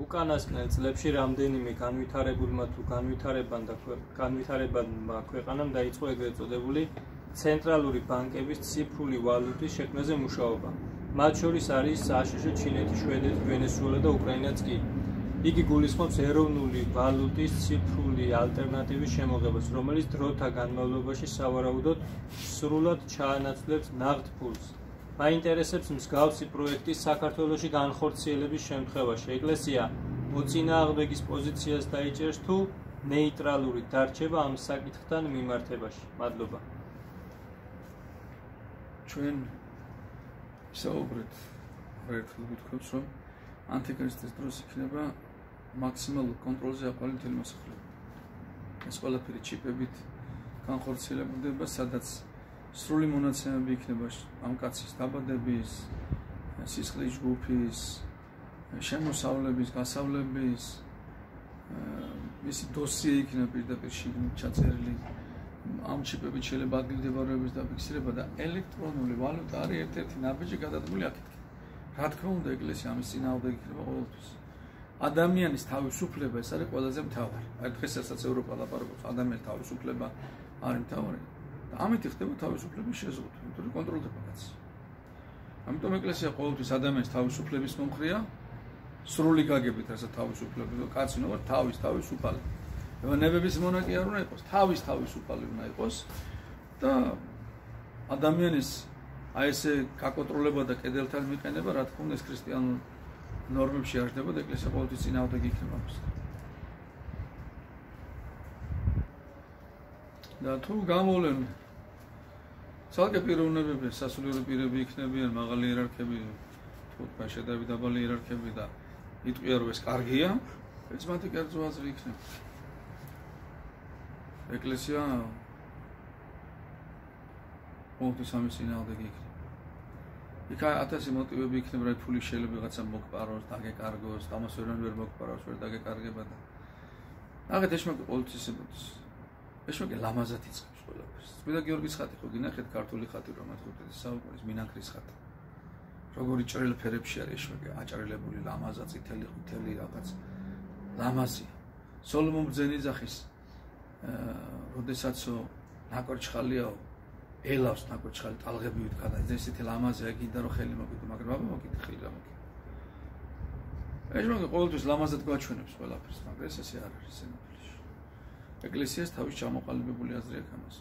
უკანასკნელ წლებში რამდენიმე განვითარებულმა თუ განვითარებან და განვითარებანმა ქვეყანამ დაიწყო ეგრეთ წოდებული ცენტრალური ბანკების ციფრული ვალუტის შექმნაზე მუშაობა. მათ შორის არის საშშ, ჩინეთი, შვედეთი, ვენესუელა და უკრაინაც კი. იგი გულისხმობს ეროვნული ვალუტის ციფრული ალტერნატივის შემოღებას, რომელიც დროთა განმავლობაში სავარაუდოდ სრულად ჩაანაცვლებს ნაღდ ფულს. მაინტერესებს მსგავსი პროექტის საქართველოსი განხორციელების შემთხვევაში. ეკლესია მოწინააღმდეგის პოზიციას დაიჭერს თუ ნეიტრალური დარჩება ამ საკითხთან მიმართებაში. მადლობა. ჩვენ საუბრეთ ერთხელ გითხრობს რომ ანტიკრისტის დროს იქნება მაქსიმალურ კონტროლზე აყოლი თელ მოსახლეობა. ეს ყველაფერი ჩიპებით განხორციელებდება, სადაც სრული მონაცემები იქნება ამ კაცის დაბადების, სისხლის ჯგუფის, შემოსავლების, გასავლების, მისი დოსიე იქნება პირდაპირ შიგნით ჩაწერილი. ამ ჩიპებით შეიძლება ადგილდებარეობის დაფიქსირება და ელექტრონული ვალუტა არის ერთ-ერთი ნაბიჯი გადადგმული აქეთ. რა თქმა უნდა, ეკლესია ამის წინააღმდეგ იქნება ყოველთვის. ადამიანის თავისუფლება ეს არის ყველაზე მთავარი. აი დღესაც ევროპა ლაპარაკობს, ადამიანის თავისუფლება არის მთავარი. და ამით ხდება თავისუფლების შეზღუდვა, იმიტომ რომ კონტროლდება კაცს. ამიტომ ეკლესია ყოველთვის ადამიანის თავისუფლების მომხრეა, სრული გაგებით ასე თავისუფლების, რომ კაცი ნუ თავის თავისუფალი. ნებების მონაკი არ უნდა იყოს, თავის თავისუფალი უნდა იყოს და ადამიანის აი ესე გაკონტროლება და კედელთან მიყენება, რა თქმა უნდა, ეს ქრისტიანულ ნორმებში არ ხდება და ეკლესია ყოველთვის წინააღმდეგ იქნება და თუ გამოვლენ ცალკე პიროვნებები, სასულიერო პირები იქნებიან, მაღალი იერარქები, თუ შეხედები დაბალი იერარქები და იტყვია რომ ეს კარგია, ეს მათი კერძო აზრი იქნება. ეკლესია ყოველთვის ამის წინააღმდეგ იქნება. იქა ათასი მოტივები იქნება, რომ ფული შეიძლება ვიღაცა მოგპაროს, დაგეკარგოს, ამას ვერ ვერ მოგპაროს, ვერ დაგეკარგება და აგეთ ყოველთვის ისე ეს მოკლედ ლამაზად იწყება. ყველაფერს. წმინდა გიორგის ხატი ხო გინახეთ ქართული ხატი რომ ათქოთ საუბრის მინაქრის ხატი. როგორი ჭრელ ფერებში არის შვეგი აჭრელებული ლამაზა წითელი ყვითელი რაღაც ლამაზი. სოლომონ ბძენიძახის აა როდესაცო ნაკორჩხალიო ელავს ნაკორჩხალი ტალღები ვითქა და ესეთი ლამაზია გინდა რომ ხელი მოკიდო მაგრამ აბა მოკიდე ხელი რა მოკიდე. ეს მოკლედ ყოველთვის ლამაზად გვაჩვენებს ყველაფერს მაგრამ ეს ესე არ არის სენაფილში. ეკლესიას თავის ჩამოყალიბებული აზრი აქვს ამას.